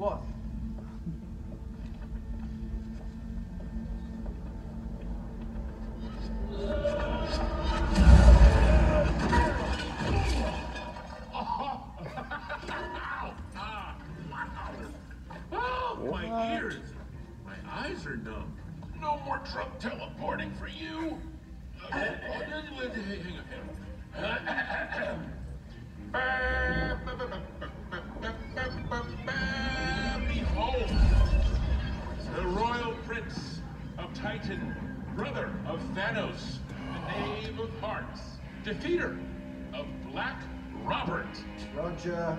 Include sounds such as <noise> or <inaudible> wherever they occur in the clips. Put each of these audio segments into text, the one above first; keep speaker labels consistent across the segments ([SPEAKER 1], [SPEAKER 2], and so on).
[SPEAKER 1] What? Oh, my ears. My eyes are numb. No more drunk teleporting for you. Titan, brother of Thanos, the knave of hearts, defeater of Black Robert.
[SPEAKER 2] Roger.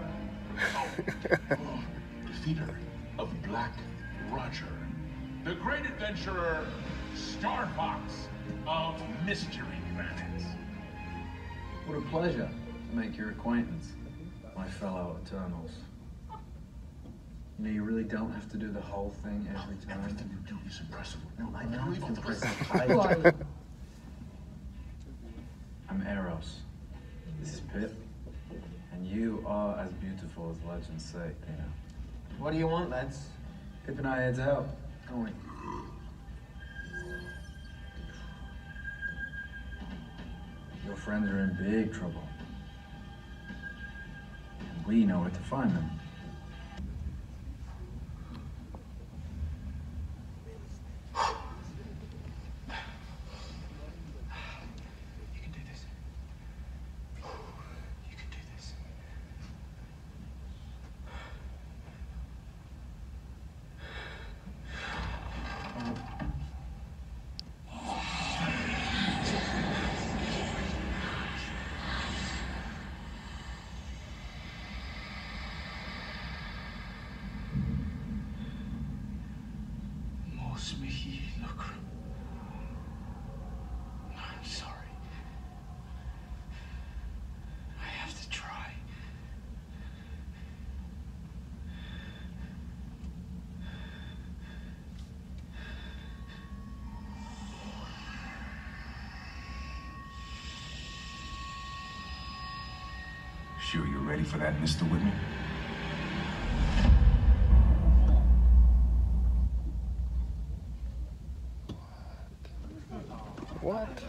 [SPEAKER 1] Oh, <laughs> oh, defeater of Black Roger. The great adventurer, Star Fox of Mystery Planet.
[SPEAKER 3] What a pleasure to make your acquaintance, my fellow Eternals. You know, you really don't have to do the whole thing every oh, time.
[SPEAKER 1] Everything you do is impressive.
[SPEAKER 3] No, I know it's
[SPEAKER 1] all the rest.
[SPEAKER 3] impressive. I'm Eros. This is Pip. And you are as beautiful as legends say, Peter.
[SPEAKER 2] What do you want, lads?
[SPEAKER 3] Pip and I heads out, don't we? Your friends are in big trouble. And we know where to find them.
[SPEAKER 2] You can do this. You can do this. Most look. I'm sorry. I have to try.
[SPEAKER 1] Sure you're ready for that, Mr. Whitman? What?